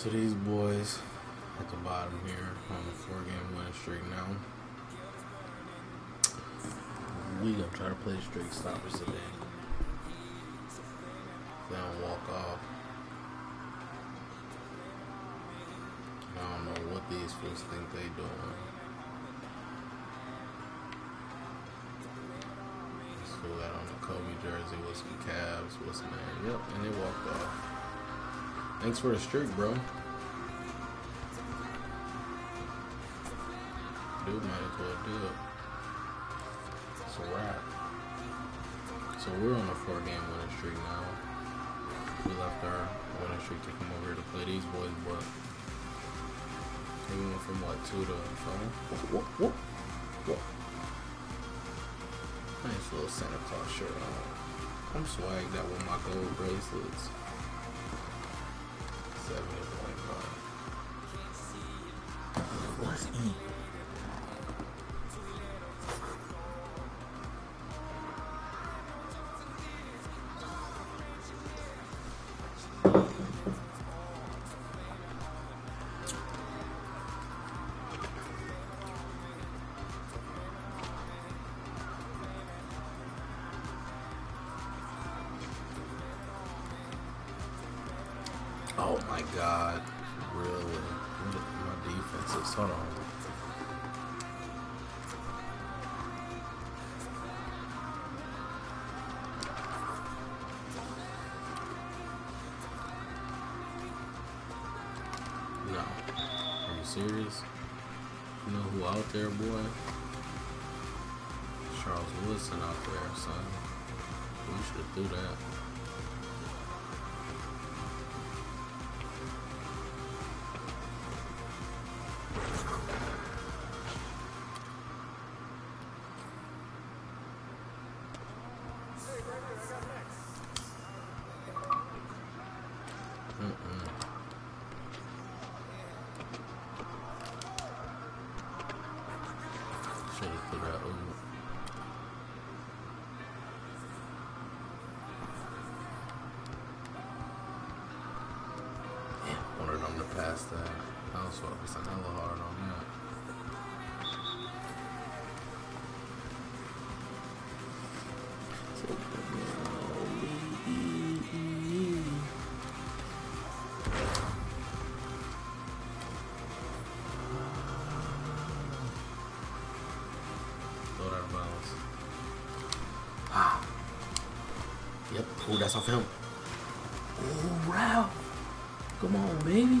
So these boys at the bottom here on the four game winning streak now. We gonna try to play streak stoppers today. They don't walk off. I don't know what these fools think they doing. This fool got on the Kobe jersey with some calves, what's the name? Yep, and they walked off. Thanks for the streak, bro. Dude might as well do it. It's a wrap. So we're on a four game winning streak now. We left our winning streak to come over here to play these boys, but we went from what, two to five? Whoop, whoop, whoop. Nice little Santa Claus shirt on. I'm swagged out with my gold bracelets. My god. Really? My defenses? Hold on. No. Are you serious? You know who out there, boy? Charles Woodson out there, son. We should do threw threw that over. Yeah, wanted to pass that. I was hella hard on that. That bounds. Ah. Yep. Ooh, that's off him. Ooh, Ralph. Come on, baby.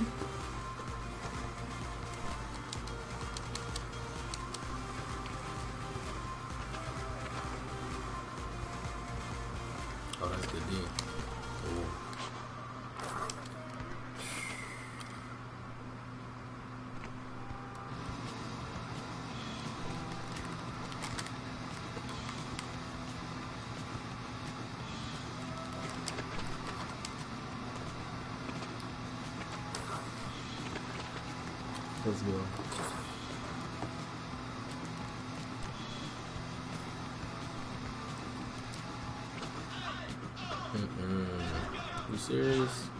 Oh, that's good D. Let's go. Mm-mm. You serious?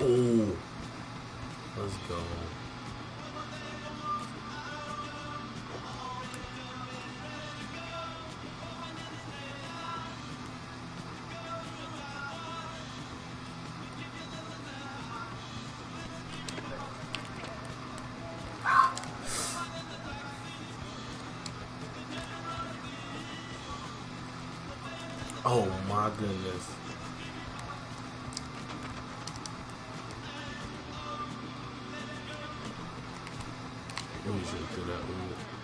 Oh, let's go. Oh my goodness. We should do that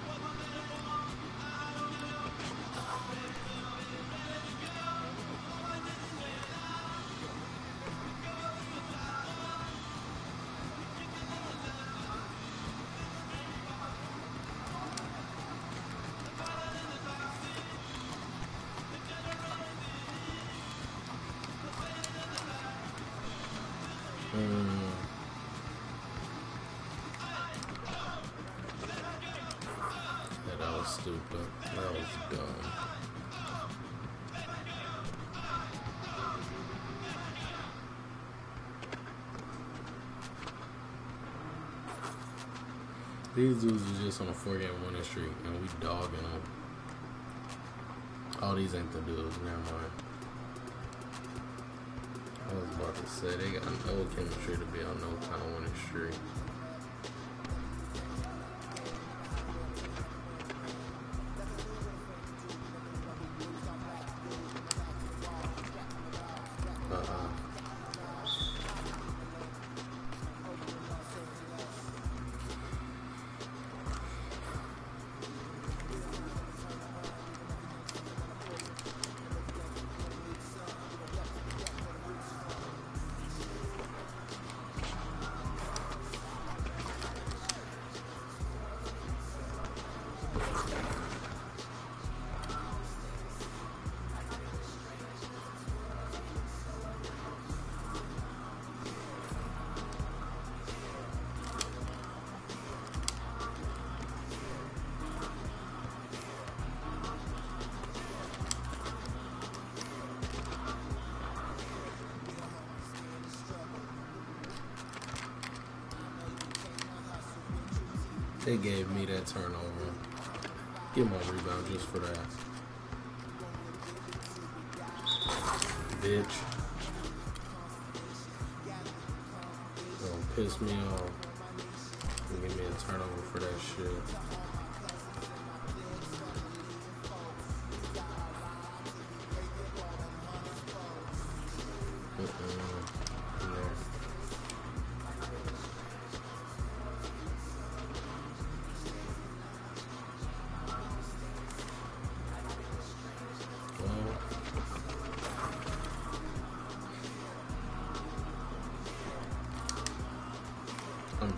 was dumb. These dudes are just on a four game winning streak and we dogging them. All these ain't the dudes, never mind. I was about to say they got no chemistry to be on no kind of winning streak. They gave me that turnover. Give my rebound just for that. Bitch. Don't piss me off. Give me a turnover for that shit.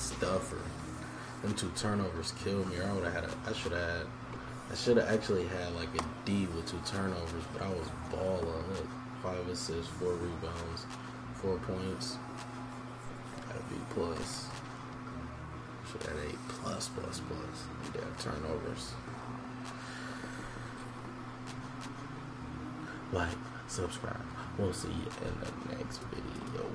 stuffer. Them two turnovers killed me. I would have had. A, I should have had. I should have actually had like a D with two turnovers, but I was balling. Look, five assists, four rebounds, four points. Gotta be plus. Should have had eight plus plus plus. Yeah, turnovers. Like, subscribe. We'll see you in the next video.